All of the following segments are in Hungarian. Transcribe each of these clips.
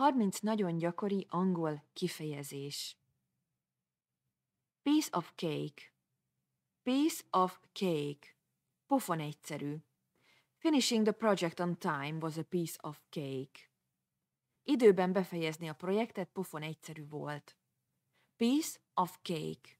30 nagyon gyakori angol kifejezés. Piece of cake. Piece of cake. Pofon egyszerű. Finishing the project on time was a piece of cake. Időben befejezni a projektet pofon egyszerű volt. Piece of cake.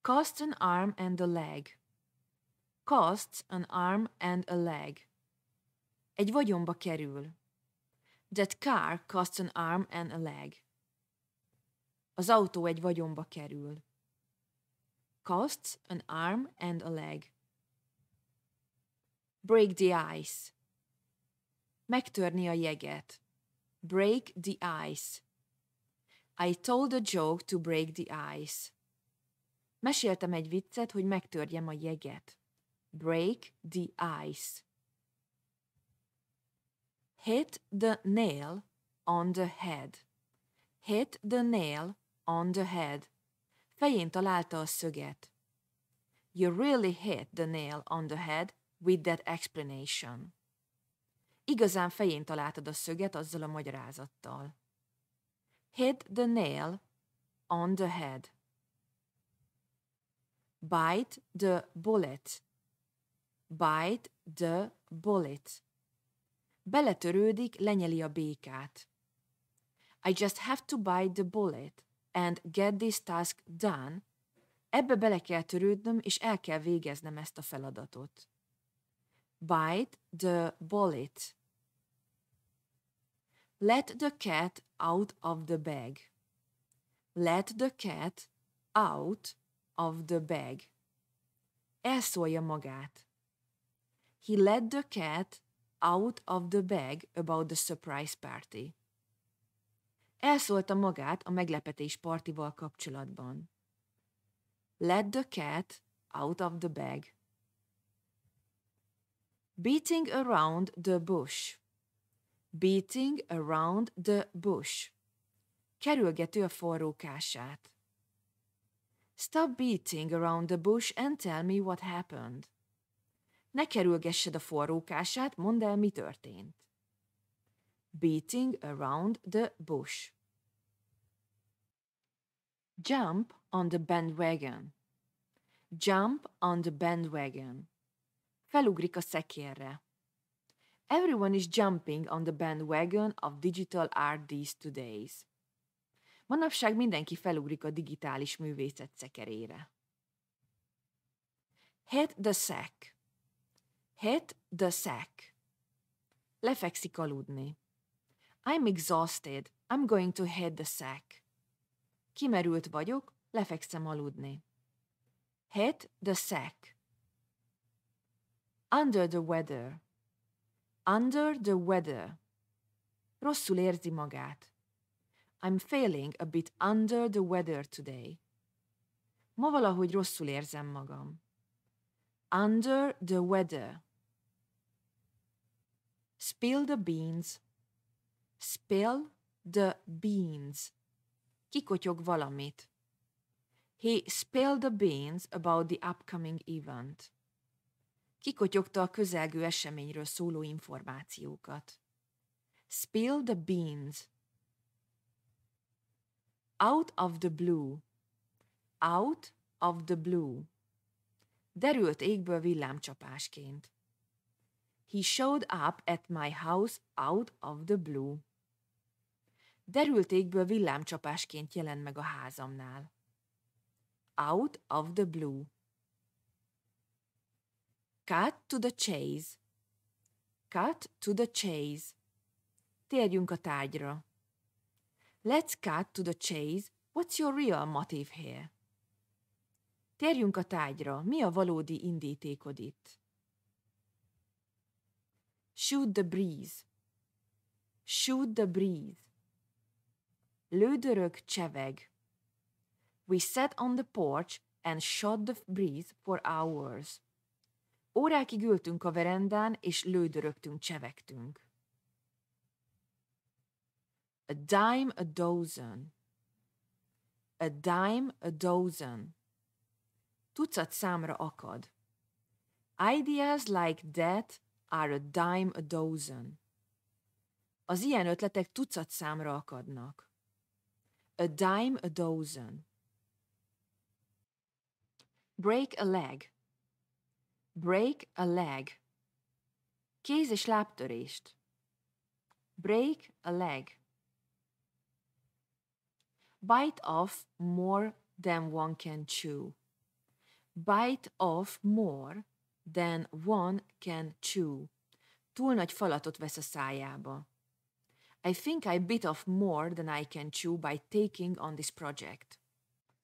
Cost an arm and a leg. Costs an arm and a leg. Egy vagyonba kerül. That car costs an arm and a leg. Az autó egy vagyonba kerül. Costs an arm and a leg. Break the ice. Megtörni a jeget. Break the ice. I told a joke to break the ice. Meséltem egy viccet, hogy megtörjem a jeget. Break the ice. Hit the nail on the head. Hit the nail on the head. Fején találta a szöget. You really hit the nail on the head with that explanation. Igazán fején találtad a szöget azzal a magyarázattal. Hit the nail on the head. Bite the bullet. Bite the bullet. Beletörődik, lenyeli a békát. I just have to bite the bullet and get this task done. Ebbe bele kell törődnöm, és el kell végeznem ezt a feladatot. Bite the bullet. Let the cat out of the bag. Let the cat out of the bag. Elszólja magát. He let the cat out of the bag about the surprise party. Elszólta magát a meglepetés partival kapcsolatban. Let the cat out of the bag. Beating around the bush. Beating around the bush. Kerülgető a forrókását. Stop beating around the bush and tell me what happened. Ne kerülgessed a forrókását, mondd el, mi történt. Beating around the bush. Jump on the bandwagon. Jump on the bandwagon. Felugrik a szekérre. Everyone is jumping on the bandwagon of digital art these two days. Manapság mindenki felugrik a digitális művészet szekerére. Hit the sack. Hit the sack. Lefekszik aludni. I'm exhausted. I'm going to hit the sack. Kimerült vagyok, lefekszem aludni. Hit the sack. Under the weather. Under the weather. Rosszul érzi magát. I'm feeling a bit under the weather today. Ma valahogy rosszul érzem magam. Under the weather. Spill the beans. Spill the beans. Kikotyog valamit. He spilled the beans about the upcoming event. Kikotyogta a közelgő eseményről szóló információkat. Spill the beans. Out of the blue. Out of the blue. Derült égből villámcsapásként. He showed up at my house out of the blue. Derült égből villámcsapásként jelent meg a házamnál. Out of the blue. Cut to the chase. Cut to the chase. Térjünk a tárgyra. Let's cut to the chase. What's your real motive here? Térjünk a tárgyra. Mi a valódi indítékod itt? Shoot the breeze. Shoot the breeze. Lődörög cseveg. We sat on the porch and shot the breeze for hours. Órákig ültünk a verendán, és lődörögtünk, csevegtünk. A dime a dozen. A dime a dozen. Tucat számra akad. Ideas like that are a dime a dozen. Az ilyen ötletek tucat számra akadnak. A dime a dozen. Break a leg. Break a leg. Kéz- és lábtörést. Break a leg. Bite off more than one can chew. Bite off more than one can chew. Túl nagy falatot vesz a szájába. I think I bit off more than I can chew by taking on this project.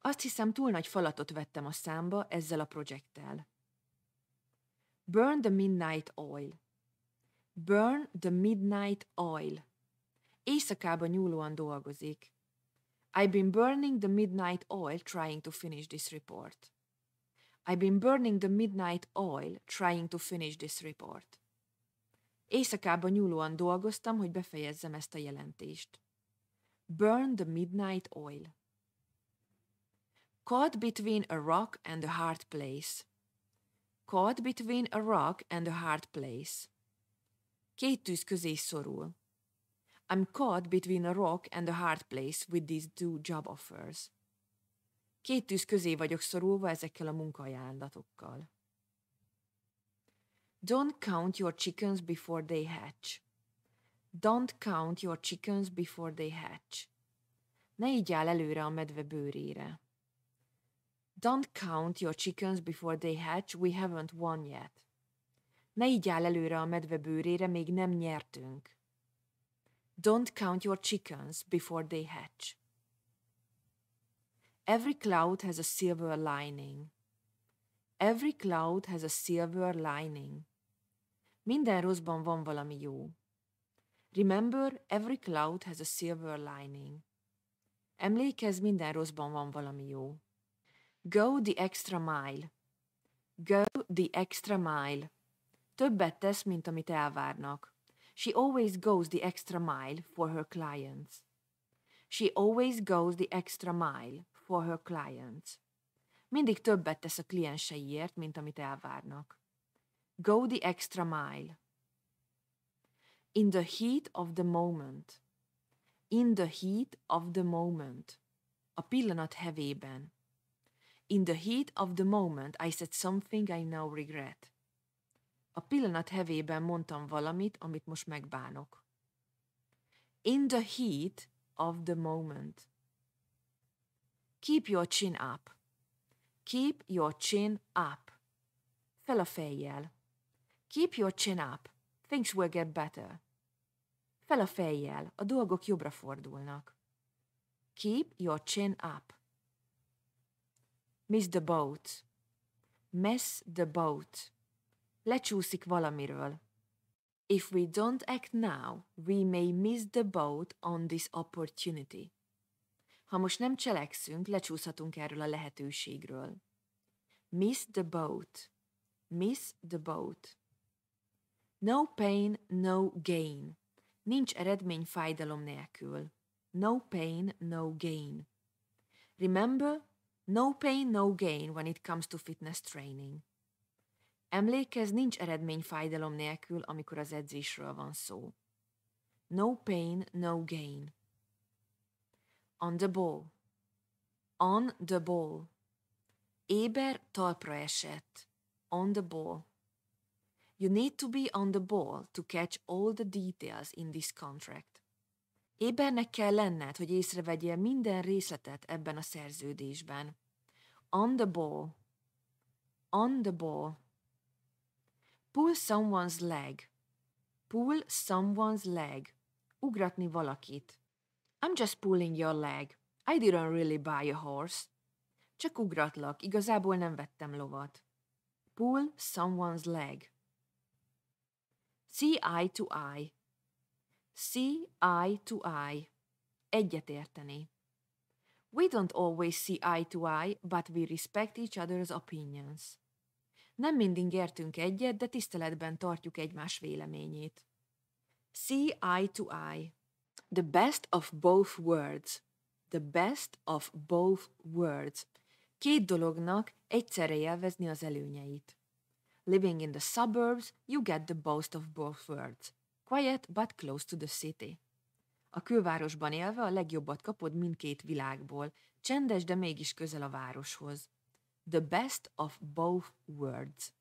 Azt hiszem, túl nagy falatot vettem a számba ezzel a projekttel. Burn the midnight oil. Burn the midnight oil. Éjszakába nyúlóan dolgozik. I've been burning the midnight oil trying to finish this report. I've been burning the midnight oil trying to finish this report. Éjszakába nyúlóan dolgoztam, hogy befejezzem ezt a jelentést. Burn the midnight oil. Caught between a rock and a hard place. Caught between a rock and a hard place. Két tűz közé szorul. I'm caught between a rock and a hard place with these two job offers. Két tűz közé vagyok szorulva ezekkel a munkaajánlatokkal. Don't count your chickens before they hatch. Don't count your chickens before they hatch. Ne így áll előre a medve bőrére. Don't count your chickens before they hatch, we haven't won yet. Ne így áll előre a medve bőrére, még nem nyertünk. Don't count your chickens before they hatch. Every cloud has a silver lining. Every cloud has a silver lining. Minden rosszban van valami jó. Remember, every cloud has a silver lining. Emlékezz, minden rosszban van valami jó. Go the extra mile. Go the extra mile. Többet tesz, mint amit elvárnak. She always goes the extra mile for her clients. She always goes the extra mile for her clients. Mindig többet tesz a klienseiért, mint amit elvárnak. Go the extra mile. In the heat of the moment. In the heat of the moment. A pillanat hevében. In the heat of the moment I said something I now regret. A pillanat hevében mondtam valamit, amit most megbánok. In the heat of the moment. Keep your chin up. Keep your chin up. Fel a fejjel. Keep your chin up. Things will get better. Fel a fejjel. A dolgok jobbra fordulnak. Keep your chin up. Miss the boat. Miss the boat. Lecsúszik valamiről. If we don't act now, we may miss the boat on this opportunity. Ha most nem cselekszünk, lecsúszhatunk erről a lehetőségről. Miss the boat. Miss the boat. No pain, no gain. Nincs eredmény fájdalom nélkül. No pain, no gain. Remember, no pain, no gain when it comes to fitness training. Emlékezz, nincs eredmény fájdalom nélkül, amikor az edzésről van szó. No pain, no gain. On the ball. On the ball. Éber talpra esett. On the ball. You need to be on the ball to catch all the details in this contract. Ébernek kell lenned, hogy észrevegyél minden részletet ebben a szerződésben. On the ball. On the ball. Pull someone's leg. Pull someone's leg. Ugratni valakit. I'm just pulling your leg. I didn't really buy a horse. Csak ugratlak, igazából nem vettem lovat. Pull someone's leg. See eye to eye. See eye to eye. Egyetérteni. We don't always see eye to eye, but we respect each other's opinions. Nem mindig értünk egyet, de tiszteletben tartjuk egymás véleményét. See eye to eye. The best of both worlds. The best of both worlds. Két dolognak egyszerre élvezni az előnyeit. Living in the suburbs, you get the best of both worlds. Quiet but close to the city. A külvárosban élve a legjobbat kapod mindkét világból, csendes, de mégis közel a városhoz. The best of both worlds.